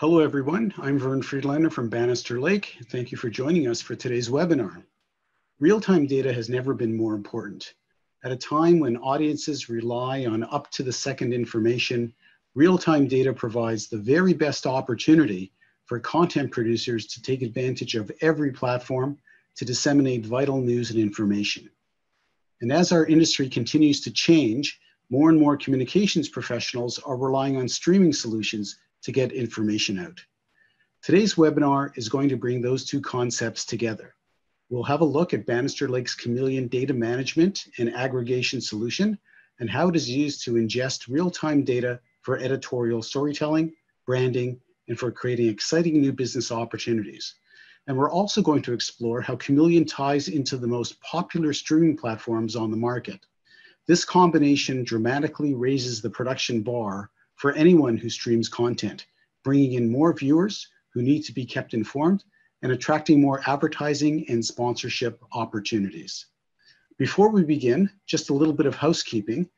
Hello everyone, I'm Vern Friedlander from Bannister Lake. Thank you for joining us for today's webinar. Real-time data has never been more important. At a time when audiences rely on up-to-the-second information, real-time data provides the very best opportunity for content producers to take advantage of every platform to disseminate vital news and information. And as our industry continues to change, more and more communications professionals are relying on streaming solutions to get information out. Today's webinar is going to bring those two concepts together. We'll have a look at Bannister Lake's Chameleon data management and aggregation solution and how it is used to ingest real-time data for editorial storytelling, branding, and for creating exciting new business opportunities. And we're also going to explore how Chameleon ties into the most popular streaming platforms on the market. This combination dramatically raises the production bar for anyone who streams content, bringing in more viewers who need to be kept informed and attracting more advertising and sponsorship opportunities. Before we begin, just a little bit of housekeeping.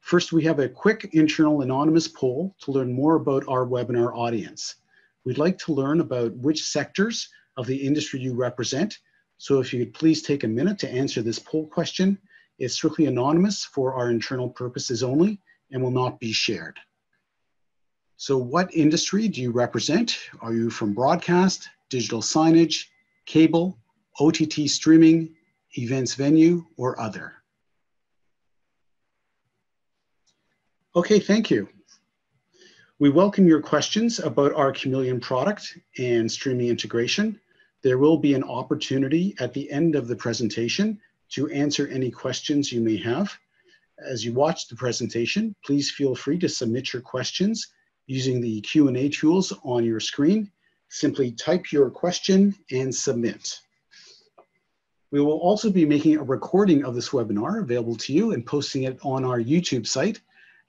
First, we have a quick internal anonymous poll to learn more about our webinar audience. We'd like to learn about which sectors of the industry you represent. So if you could please take a minute to answer this poll question it's strictly anonymous for our internal purposes only and will not be shared. So what industry do you represent? Are you from broadcast, digital signage, cable, OTT streaming, events venue, or other? Okay, thank you. We welcome your questions about our Chameleon product and streaming integration. There will be an opportunity at the end of the presentation to answer any questions you may have. As you watch the presentation, please feel free to submit your questions using the Q&A tools on your screen. Simply type your question and submit. We will also be making a recording of this webinar available to you and posting it on our YouTube site,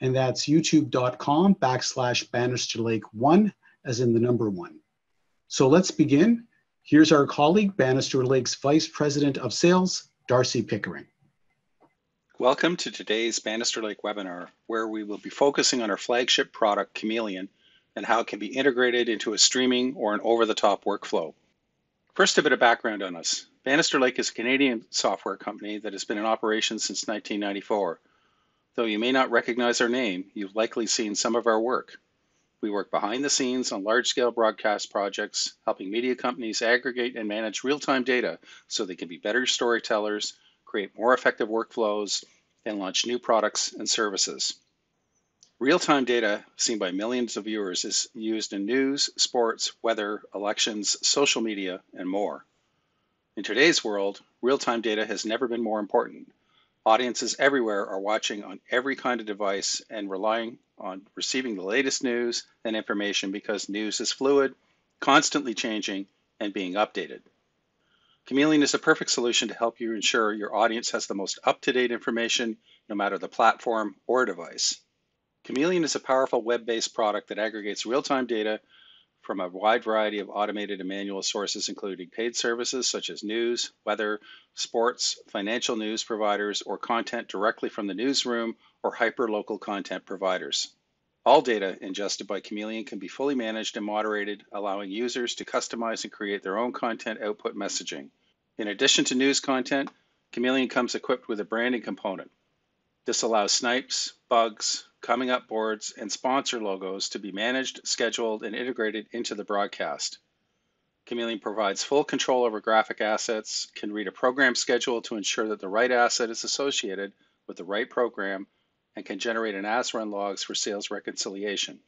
and that's youtube.com backslash bannisterlake1, as in the number one. So let's begin. Here's our colleague, Bannister Lake's Vice President of Sales, Darcy Pickering. Welcome to today's Bannister Lake webinar, where we will be focusing on our flagship product, Chameleon, and how it can be integrated into a streaming or an over-the-top workflow. First, a bit of background on us. Bannister Lake is a Canadian software company that has been in operation since 1994. Though you may not recognize our name, you've likely seen some of our work. We work behind the scenes on large scale broadcast projects, helping media companies aggregate and manage real time data so they can be better storytellers, create more effective workflows, and launch new products and services. Real time data, seen by millions of viewers, is used in news, sports, weather, elections, social media, and more. In today's world, real time data has never been more important. Audiences everywhere are watching on every kind of device and relying on receiving the latest news and information because news is fluid, constantly changing, and being updated. Chameleon is a perfect solution to help you ensure your audience has the most up to date information no matter the platform or device. Chameleon is a powerful web based product that aggregates real time data from a wide variety of automated and manual sources, including paid services such as news, weather, sports, financial news providers, or content directly from the newsroom or hyper-local content providers. All data ingested by Chameleon can be fully managed and moderated, allowing users to customize and create their own content output messaging. In addition to news content, Chameleon comes equipped with a branding component. This allows snipes, bugs, coming up boards, and sponsor logos to be managed, scheduled, and integrated into the broadcast. Chameleon provides full control over graphic assets, can read a program schedule to ensure that the right asset is associated with the right program, and can generate an as run logs for sales reconciliation.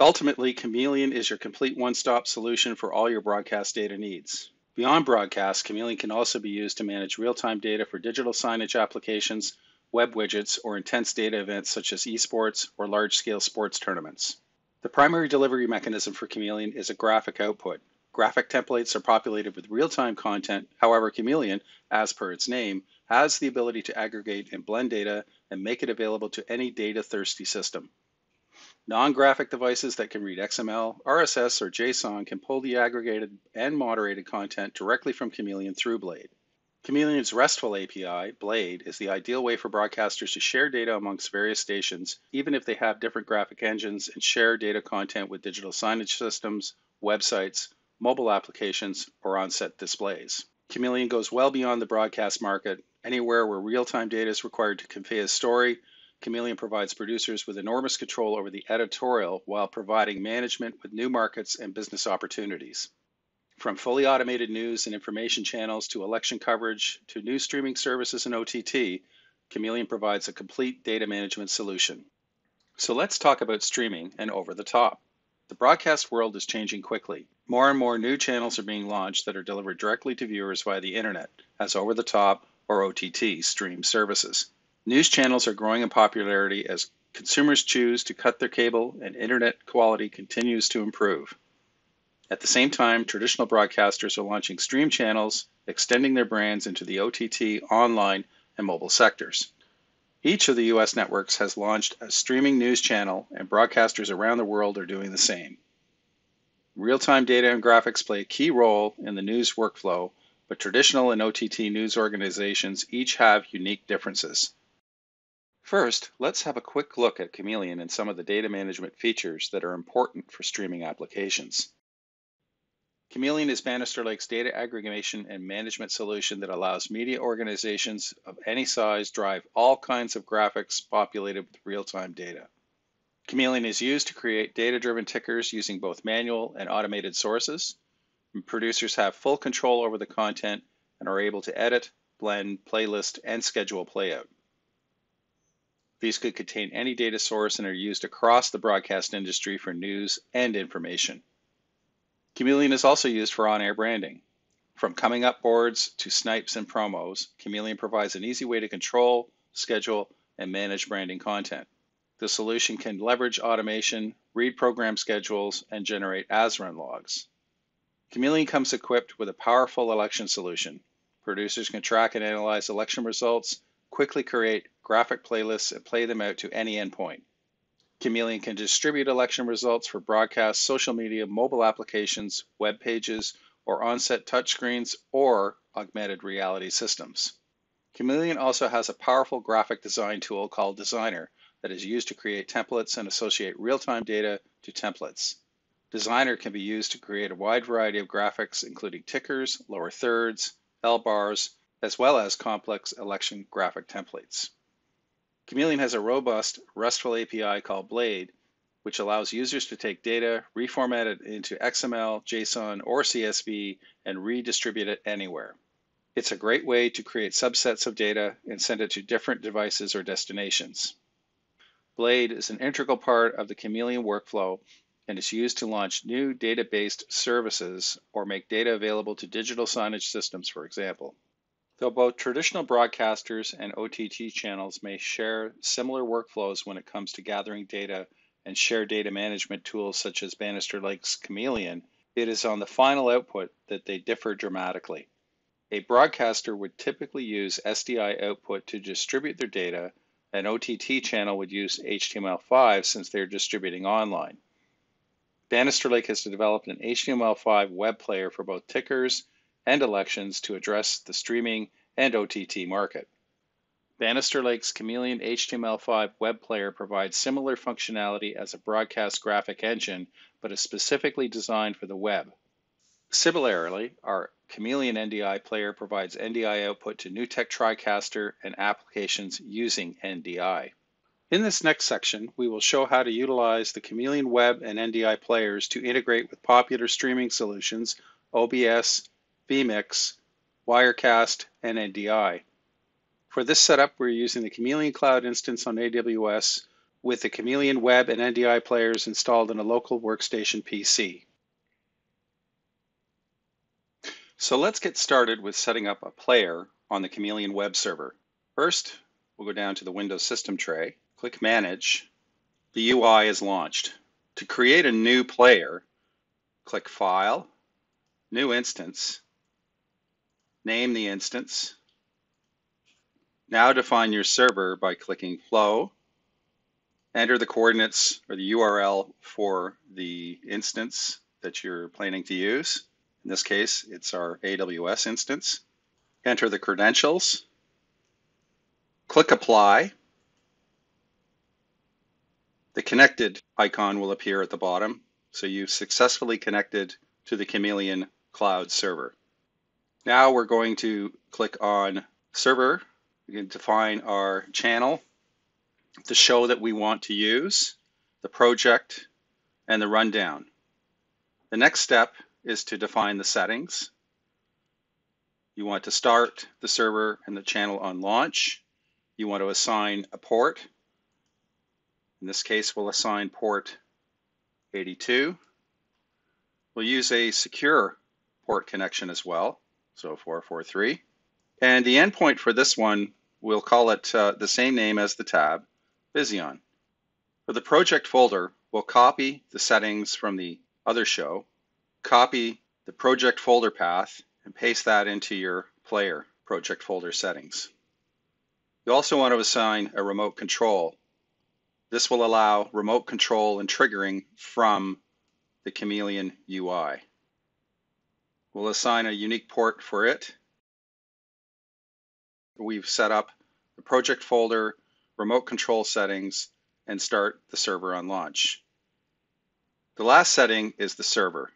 Ultimately, Chameleon is your complete one stop solution for all your broadcast data needs. Beyond broadcast, Chameleon can also be used to manage real time data for digital signage applications web widgets, or intense data events such as esports or large scale sports tournaments. The primary delivery mechanism for Chameleon is a graphic output. Graphic templates are populated with real time content. However, Chameleon, as per its name, has the ability to aggregate and blend data and make it available to any data thirsty system. Non graphic devices that can read XML, RSS, or JSON can pull the aggregated and moderated content directly from Chameleon through Blade. Chameleon's RESTful API, Blade, is the ideal way for broadcasters to share data amongst various stations, even if they have different graphic engines and share data content with digital signage systems websites, mobile applications, or on-set displays. Chameleon goes well beyond the broadcast market. Anywhere where real-time data is required to convey a story, Chameleon provides producers with enormous control over the editorial while providing management with new markets and business opportunities. From fully automated news and information channels to election coverage to new streaming services and OTT, Chameleon provides a complete data management solution. So let's talk about streaming and over the top. The broadcast world is changing quickly. More and more new channels are being launched that are delivered directly to viewers via the internet as over the top or OTT stream services. News channels are growing in popularity as consumers choose to cut their cable and internet quality continues to improve. At the same time, traditional broadcasters are launching stream channels, extending their brands into the OTT, online, and mobile sectors. Each of the US networks has launched a streaming news channel, and broadcasters around the world are doing the same. Real time data and graphics play a key role in the news workflow, but traditional and OTT news organizations each have unique differences. First, let's have a quick look at Chameleon and some of the data management features that are important for streaming applications. Chameleon is Bannister Lake's data aggregation and management solution that allows media organizations of any size drive all kinds of graphics populated with real-time data. Chameleon is used to create data-driven tickers using both manual and automated sources. Producers have full control over the content and are able to edit, blend, playlist, and schedule playout. These could contain any data source and are used across the broadcast industry for news and information. Chameleon is also used for on-air branding. From coming up boards to snipes and promos, Chameleon provides an easy way to control, schedule, and manage branding content. The solution can leverage automation, read program schedules, and generate ASRun logs. Chameleon comes equipped with a powerful election solution. Producers can track and analyze election results, quickly create graphic playlists, and play them out to any endpoint. Chameleon can distribute election results for broadcast, social media, mobile applications, web pages, or on-set touchscreens or augmented reality systems. Chameleon also has a powerful graphic design tool called Designer that is used to create templates and associate real-time data to templates. Designer can be used to create a wide variety of graphics, including tickers, lower thirds, L bars, as well as complex election graphic templates. Chameleon has a robust RESTful API called Blade, which allows users to take data, reformat it into XML, JSON, or CSV, and redistribute it anywhere. It's a great way to create subsets of data and send it to different devices or destinations. Blade is an integral part of the Chameleon workflow and is used to launch new data-based services or make data available to digital signage systems, for example. Though both traditional broadcasters and OTT channels may share similar workflows when it comes to gathering data and share data management tools such as Bannister Lake's Chameleon, it is on the final output that they differ dramatically. A broadcaster would typically use SDI output to distribute their data. An OTT channel would use HTML5 since they're distributing online. Bannister Lake has developed an HTML5 web player for both tickers and elections to address the streaming and OTT market. Bannister Lake's Chameleon HTML5 web player provides similar functionality as a broadcast graphic engine, but is specifically designed for the web. Similarly, our Chameleon NDI player provides NDI output to NewTek TriCaster and applications using NDI. In this next section, we will show how to utilize the Chameleon web and NDI players to integrate with popular streaming solutions, OBS, vMix, Wirecast, and NDI. For this setup, we're using the Chameleon Cloud instance on AWS with the Chameleon Web and NDI players installed in a local workstation PC. So let's get started with setting up a player on the Chameleon web server. First, we'll go down to the Windows System tray, click Manage. The UI is launched. To create a new player, click File, New Instance, Name the instance. Now define your server by clicking Flow. Enter the coordinates or the URL for the instance that you're planning to use. In this case, it's our AWS instance. Enter the credentials. Click Apply. The connected icon will appear at the bottom. So you've successfully connected to the Chameleon Cloud server. Now we're going to click on server. We can define our channel, the show that we want to use, the project, and the rundown. The next step is to define the settings. You want to start the server and the channel on launch. You want to assign a port. In this case, we'll assign port 82. We'll use a secure port connection as well, so 443. And the endpoint for this one, we'll call it uh, the same name as the tab, Vision. For the project folder, we'll copy the settings from the other show, copy the project folder path, and paste that into your player project folder settings. You also want to assign a remote control. This will allow remote control and triggering from the Chameleon UI. We'll assign a unique port for it. We've set up the project folder, remote control settings, and start the server on launch. The last setting is the server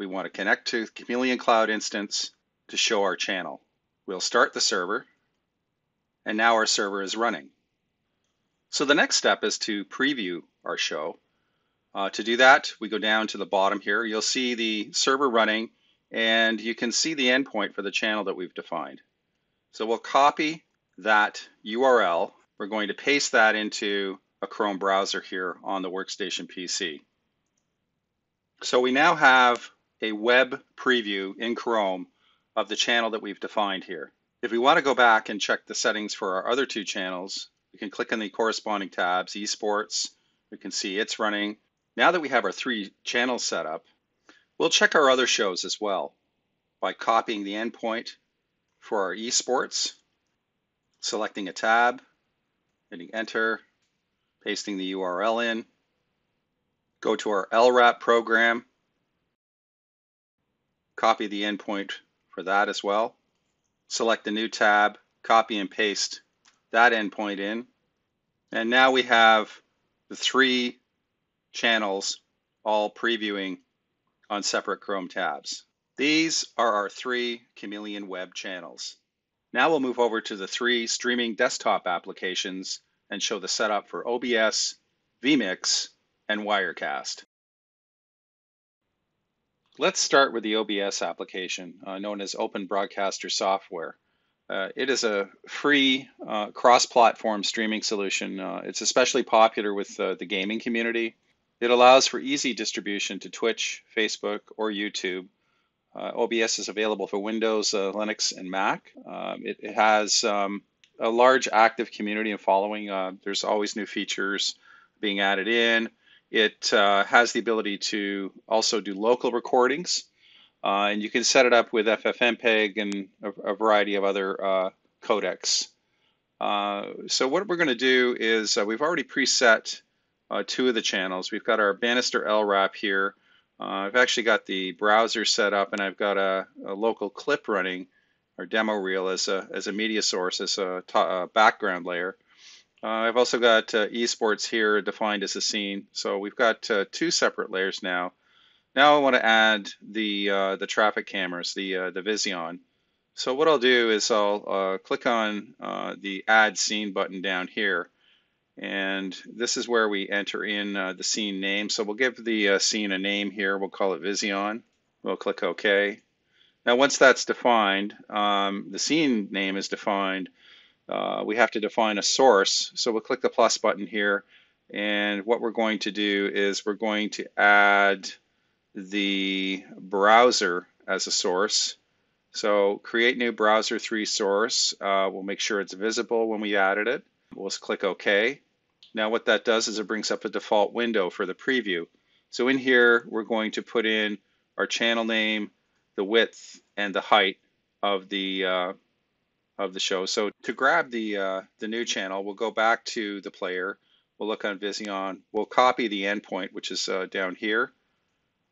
we want to connect to the Chameleon Cloud instance to show our channel. We'll start the server, and now our server is running. So the next step is to preview our show. Uh, to do that, we go down to the bottom here. You'll see the server running, and you can see the endpoint for the channel that we've defined. So we'll copy that URL. We're going to paste that into a Chrome browser here on the Workstation PC. So we now have a web preview in Chrome of the channel that we've defined here. If we want to go back and check the settings for our other two channels, we can click on the corresponding tabs, esports, we can see it's running. Now that we have our three channels set up, we'll check our other shows as well by copying the endpoint for our esports, selecting a tab, hitting enter, pasting the URL in, go to our LRAP program, copy the endpoint for that as well. Select a new tab, copy and paste that endpoint in. And now we have the three channels all previewing on separate Chrome tabs. These are our three Chameleon web channels. Now we'll move over to the three streaming desktop applications and show the setup for OBS, vMix, and Wirecast. Let's start with the OBS application, uh, known as Open Broadcaster Software. Uh, it is a free uh, cross-platform streaming solution. Uh, it's especially popular with uh, the gaming community. It allows for easy distribution to Twitch, Facebook, or YouTube. Uh, OBS is available for Windows, Linux, and Mac. Um, it, it, has um, a large active community and following. there's always new features being added in. It uh, has the ability to also do local recordings, uh, and you can set it up with FFmpeg and a, a variety of other uh, codecs. Uh, so what we're going to do is uh, we've already preset uh, two of the channels. We've got our Bannister LRAP here. I've actually got the browser set up, and I've got a, a local clip running, or demo reel as a, as a media source, as a, a background layer. Uh, I've also got uh, esports here defined as a scene. So we've got uh, two separate layers now. Now I want to add the uh, the traffic cameras, the uh, the Vision. So what I'll do is I'll uh, click on the Add Scene button down here, and this is where we enter in the scene name. So we'll give the scene a name here. We'll call it Vision. We'll click OK. Now once that's defined, um, the scene name is defined uh, we have to define a source. So we'll click the plus button here. And what we're going to do is we're going to add the browser as a source. So create new browser 3 source. Uh, we'll make sure it's visible when we added it. We'll click OK. Now what that does is it brings up a default window for the preview. So in here, we're going to put in our channel name, the width, and the height of the uh, of the show. So to grab the uh, the new channel, we'll go back to the player. We'll look on Vision. We'll copy the endpoint, which is uh, down here.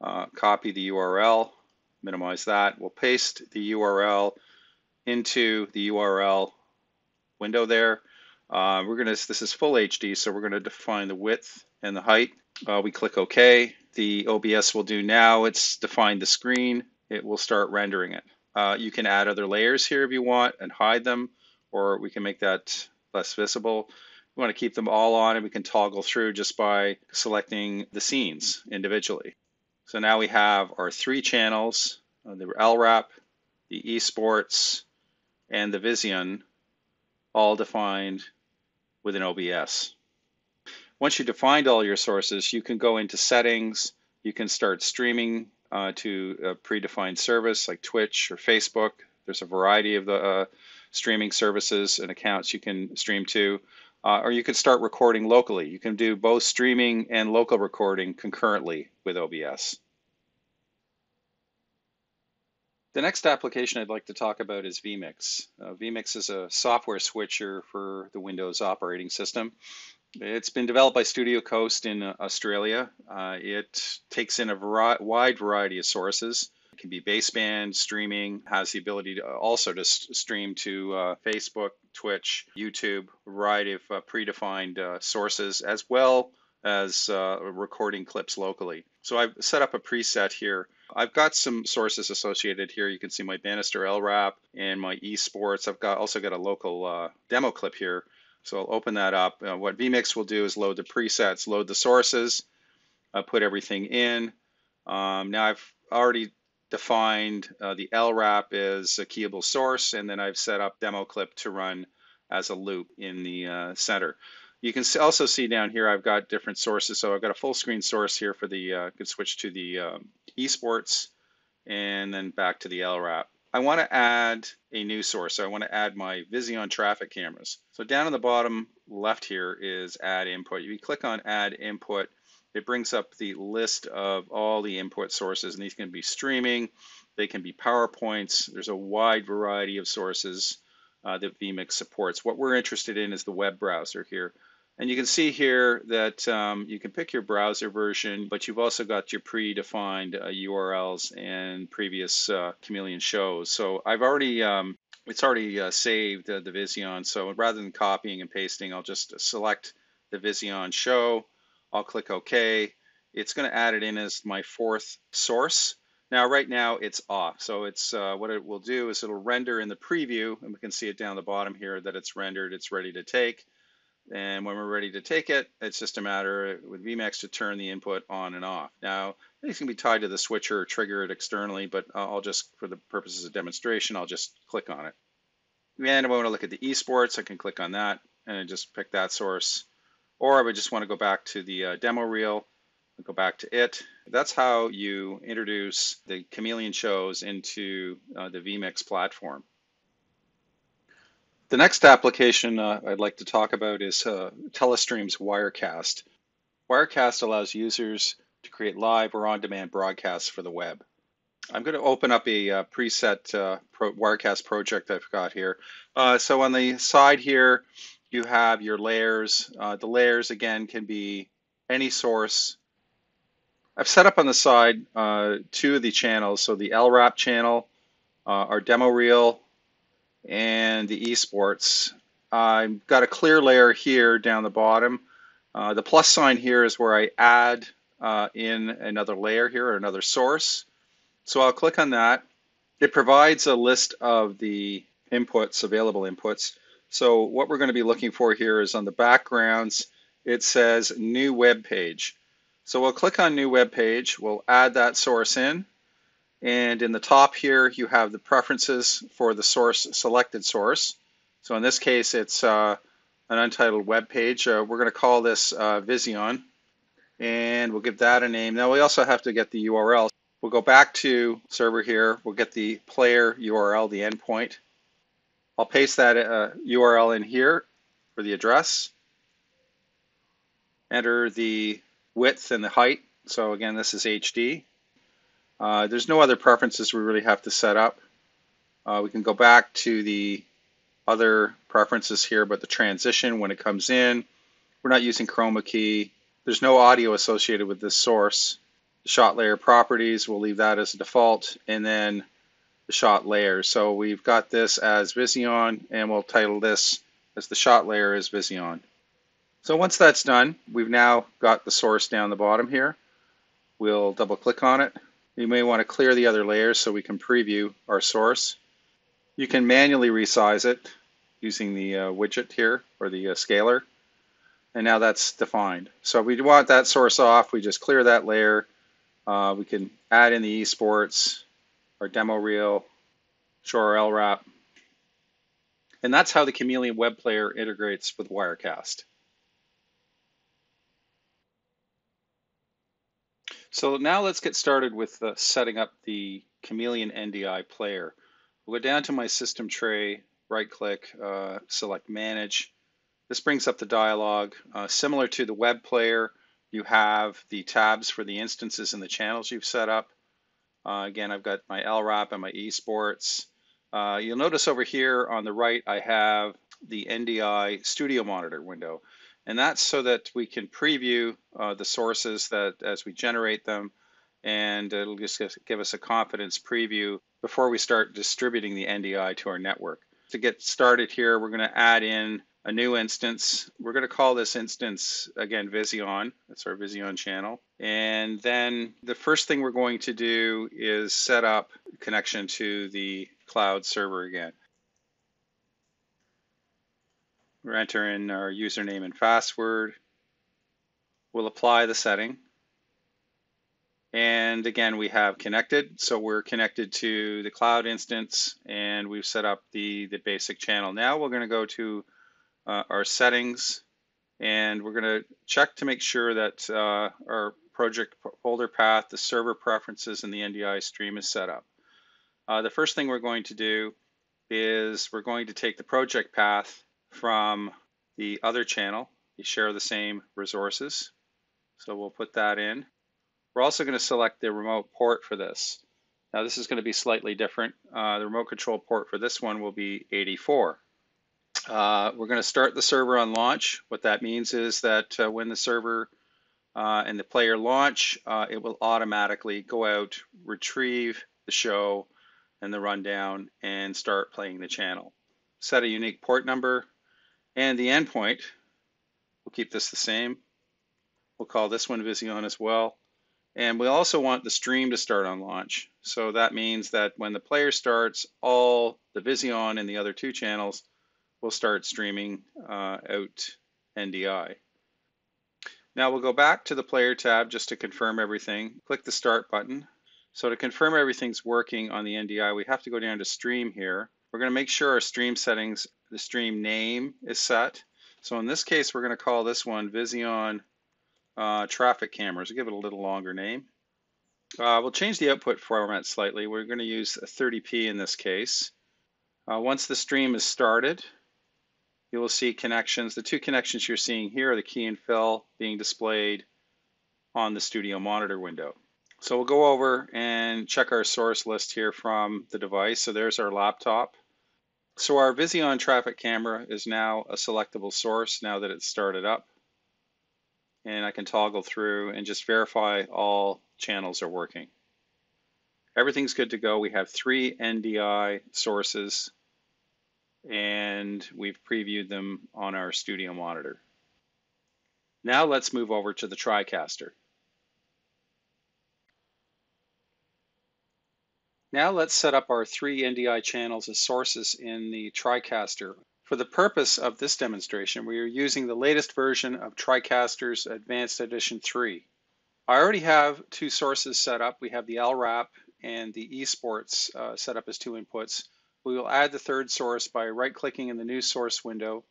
Uh, copy the URL, minimize that. We'll paste the URL into the URL window there. Uh, we're gonna. This is full HD, so we're gonna define the width and the height. Uh, we click OK. the OBS will do now, it's defined the screen. It will start rendering it. Uh, you can add other layers here if you want and hide them, or we can make that less visible. We want to keep them all on and we can toggle through just by selecting the scenes individually. So now we have our three channels, uh, the LRAP, the esports, and the Vision all defined within OBS. Once you defined all your sources, you can go into settings, you can start streaming uh, to a predefined service like Twitch or Facebook. There's a variety of the uh, streaming services and accounts you can stream to. Uh, or you can start recording locally. You can do both streaming and local recording concurrently with OBS. The next application I'd like to talk about is vMix. Uh, vMix is a software switcher for the Windows operating system. It's been developed by Studio Coast in uh, Australia. Uh, it takes in a wide variety of sources. It can be baseband, streaming, has the ability to also to stream to uh, Facebook, Twitch, YouTube, a variety of uh, predefined uh, sources, as well as uh, recording clips locally. So I've set up a preset here. I've got some sources associated here. You can see my Bannister LRAP and my esports. I've got also got a local demo clip here so I'll open that up. Uh, what vMix will do is load the presets, load the sources, uh, put everything in. Um, now I've already defined uh, the LRAP as a keyable source, and then I've set up demo clip to run as a loop in the uh, center. You can also see down here I've got different sources. So I've got a full screen source here for the, uh, could switch to the um, esports and then back to the LRAP. I want to add a new source. So I want to add my Vision traffic cameras. So down in the bottom left here is add input. If You click on add input, it brings up the list of all the input sources and these can be streaming, they can be PowerPoints. There's a wide variety of sources uh, that vMix supports. What we're interested in is the web browser here. And you can see here that um, you can pick your browser version, but you've also got your predefined uh, URLs and previous uh, Chameleon shows. So I've already, um, it's already uh, saved uh, the Vision. So rather than copying and pasting, I'll just select the Vision show. I'll click OK. It's going to add it in as my fourth source. Now, right now it's off. So it's uh, what it will do is it'll render in the preview, and we can see it down the bottom here that it's rendered, it's ready to take. And when we're ready to take it, it's just a matter with vMix to turn the input on and off. Now, these can be tied to the switcher or trigger it externally, but I'll just, for the purposes of demonstration, I'll just click on it. And if I want to look at the esports, I can click on that and I just pick that source. Or I would just want to go back to the uh, demo reel and go back to it. That's how you introduce the Chameleon shows into uh, the vMix platform. The next application uh, I'd like to talk about is uh, Telestream's Wirecast. Wirecast allows users to create live or on-demand broadcasts for the web. I'm going to open up a uh, preset uh, pro Wirecast project I've got here. Uh, so on the side here, you have your layers. Uh, the layers, again, can be any source. I've set up on the side two of the channels. So the LRAP channel, our demo reel, and the esports. I've got a clear layer here down the bottom. Uh, the plus sign here is where I add uh, in another layer here or another source. So I'll click on that. It provides a list of the inputs, available inputs. So what we're going to be looking for here is on the backgrounds, it says new web page. So we'll click on new web page. We'll add that source in. And in the top here, you have the preferences for the source selected source. So in this case, it's uh, an untitled web page. Uh, we're going to call this uh, Vision, and we'll give that a name. Now we also have to get the URL. We'll go back to server here. We'll get the player URL, the endpoint. I'll paste that URL uh, in here for the address. Enter the width and the height. So again, this is HD. Uh, there's no other preferences we really have to set up. Uh, we can go back to the other preferences here, but the transition when it comes in, we're not using chroma key. There's no audio associated with this source. Shot layer properties, we'll leave that as a default, and then the shot layer. So we've got this as Vision, and we'll title this as the shot layer is Vision. So once that's done, we've now got the source down the bottom here. We'll double click on it. You may want to clear the other layers so we can preview our source. You can manually resize it using the uh, widget here or the uh, scaler. And now that's defined. So if we want that source off, we just clear that layer. Uh, we can add in the esports, our demo reel, show our LRAP. And that's how the Chameleon web player integrates with Wirecast. So now let's get started with uh, setting up the Chameleon NDI player. We'll go down to my system tray, right click, uh, select manage. This brings up the dialog. Uh, similar to the web player, you have the tabs for the instances and the channels you've set up. Uh, again, I've got my LRAP and my esports. Uh, you'll notice over here on the right, I have the NDI Studio Monitor window. And that's so that we can preview uh, the sources that as we generate them, and it'll just give us a confidence preview before we start distributing the NDI to our network. To get started here, we're going to add in a new instance. We're going to call this instance, again, Vision. That's our Vision channel. And then the first thing we're going to do is set up connection to the cloud server again. We'll enter in our username and password. We'll apply the setting. And again, we have connected. So we're connected to the cloud instance and we've set up the, the basic channel. Now we're going to go to uh, our settings and we're going to check to make sure that uh, our project folder path, the server preferences, and the NDI stream is set up. Uh, the first thing we're going to do is we're going to take the project path from the other channel. You share the same resources. So we'll put that in. We're also going to select the remote port for this. Now this is going to be slightly different. Uh, the remote control port for this one will be 84. Uh, we're going to start the server on launch. What that means is that uh, when the server uh, and the player launch, uh, it will automatically go out, retrieve the show and the rundown, and start playing the channel. Set a unique port number, and the endpoint, we'll keep this the same. We'll call this one Vision as well. And we also want the stream to start on launch. So that means that when the player starts, all the Vision and the other two channels will start streaming uh, out NDI. Now we'll go back to the player tab just to confirm everything. Click the start button. So to confirm everything's working on the NDI, we have to go down to stream here. We're going to make sure our stream settings, the stream name is set. So in this case, we're going to call this one Vision uh, Traffic Cameras. We'll give it a little longer name. Uh, we'll change the output format slightly. We're going to use 30p in this case. Uh, once the stream is started, you will see connections. The two connections you're seeing here are the key and fill being displayed on the studio monitor window. So we'll go over and check our source list here from the device. So there's our laptop. So our Vision traffic camera is now a selectable source now that it's started up. And I can toggle through and just verify all channels are working. Everything's good to go. We have three NDI sources and we've previewed them on our studio monitor. Now let's move over to the TriCaster. Now let's set up our three NDI channels as sources in the TriCaster. For the purpose of this demonstration, we are using the latest version of TriCaster's Advanced Edition 3. I already have two sources set up. We have the LRAP and the esports uh, set up as two inputs. We will add the third source by right-clicking in the new source window,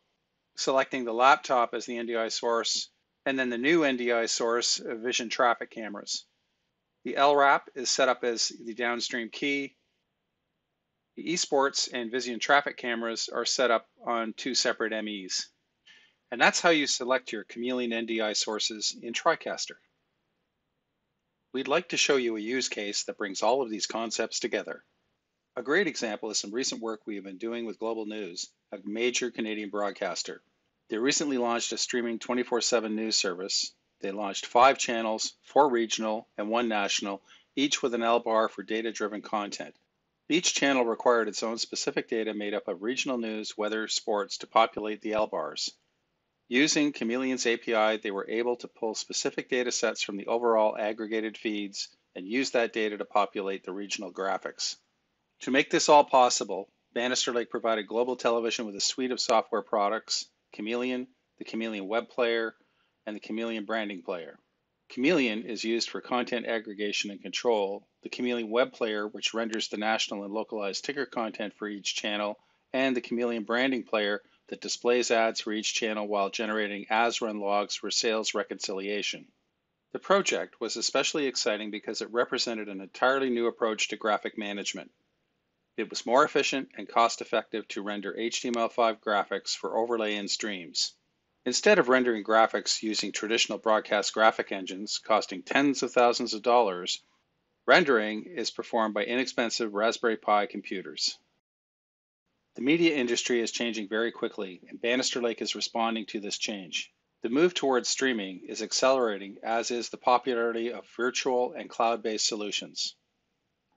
selecting the laptop as the NDI source, and then the new NDI source, of Vision Traffic Cameras. The LRAP is set up as the downstream key. The esports and Vision traffic cameras are set up on two separate MEs. And that's how you select your Chameleon NDI sources in TriCaster. We'd like to show you a use case that brings all of these concepts together. A great example is some recent work we have been doing with Global News, a major Canadian broadcaster. They recently launched a streaming 24 7 news service they launched five channels, four regional and one national, each with an LBAR for data-driven content. Each channel required its own specific data made up of regional news, weather, sports to populate the LBARs. Using Chameleon's API, they were able to pull specific data sets from the overall aggregated feeds and use that data to populate the regional graphics. To make this all possible, Bannister Lake provided Global Television with a suite of software products, Chameleon, the Chameleon Web Player, and the Chameleon Branding Player. Chameleon is used for content aggregation and control, the Chameleon Web Player, which renders the national and localized ticker content for each channel, and the Chameleon Branding Player that displays ads for each channel while generating as run logs for sales reconciliation. The project was especially exciting because it represented an entirely new approach to graphic management. It was more efficient and cost effective to render HTML5 graphics for overlay in streams. Instead of rendering graphics using traditional broadcast graphic engines costing tens of thousands of dollars, rendering is performed by inexpensive Raspberry Pi computers. The media industry is changing very quickly, and Bannister Lake is responding to this change. The move towards streaming is accelerating, as is the popularity of virtual and cloud based solutions.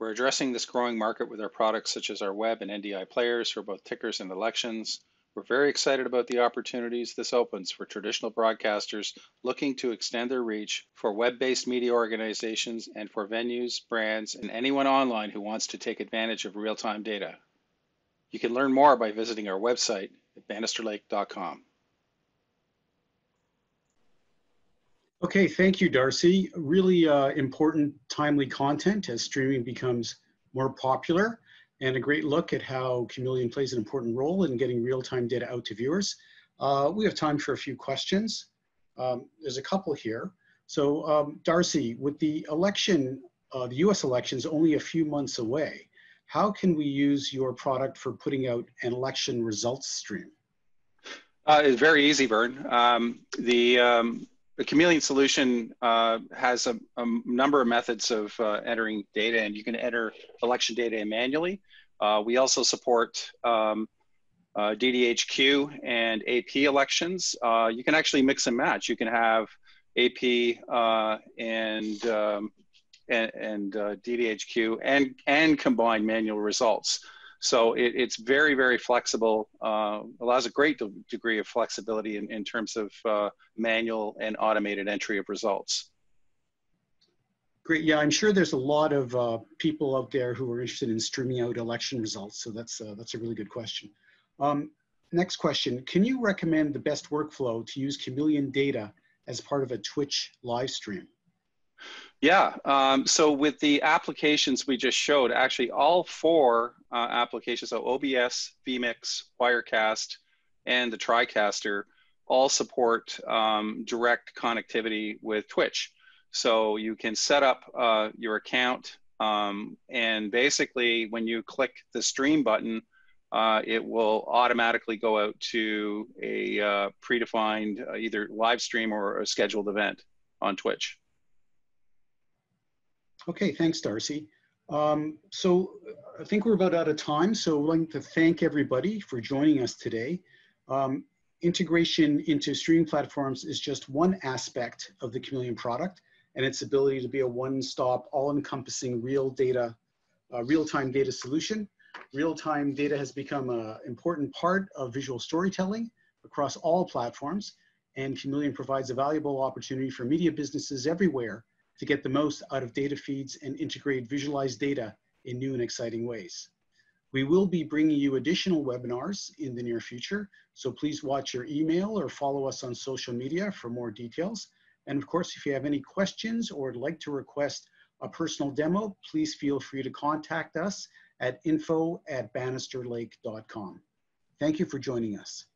We're addressing this growing market with our products such as our web and NDI players for both tickers and elections. We're very excited about the opportunities this opens for traditional broadcasters looking to extend their reach, for web based media organizations, and for venues, brands, and anyone online who wants to take advantage of real time data. You can learn more by visiting our website at bannisterlake.com. Okay, thank you, Darcy. Really uh, important, timely content as streaming becomes more popular and a great look at how Chameleon plays an important role in getting real-time data out to viewers. Uh, we have time for a few questions. Um, there's a couple here. So um, Darcy, with the election, uh, the US elections only a few months away, how can we use your product for putting out an election results stream? Uh, it's very easy, Vern. Um, the um, the Chameleon solution uh, has a, a, number of methods of uh, entering data, and you can enter election data manually. Uh, we also support um, uh, DDHQ and AP elections. Uh, you can actually mix and match. You can have AP uh, and um, and, and DDHQ and, and combine manual results. So it, it's very, very flexible, uh, allows a great de degree of flexibility in, in terms of uh, manual and automated entry of results. Great. Yeah, I'm sure there's a lot of uh, people out there who are interested in streaming out election results. So that's, uh, that's a really good question. Um, next question. Can you recommend the best workflow to use Chameleon data as part of a Twitch live stream? Yeah, um, so with the applications we just showed, actually all four uh, applications, so OBS, vMix, Wirecast, and the TriCaster all support um, direct connectivity with Twitch. So you can set up uh, your account um, and basically when you click the stream button, uh, it will automatically go out to a uh, predefined uh, either live stream or a scheduled event on Twitch. Okay, thanks, Darcy. Um, so I think we're about out of time. So I'd like to thank everybody for joining us today. Um, integration into streaming platforms is just one aspect of the Chameleon product and its ability to be a one-stop, all-encompassing real data, uh, real-time data solution. Real-time data has become an important part of visual storytelling across all platforms, and Chameleon provides a valuable opportunity for media businesses everywhere to get the most out of data feeds and integrate visualized data in new and exciting ways. We will be bringing you additional webinars in the near future, so please watch your email or follow us on social media for more details. And of course, if you have any questions or would like to request a personal demo, please feel free to contact us at info at bannisterlake.com. Thank you for joining us.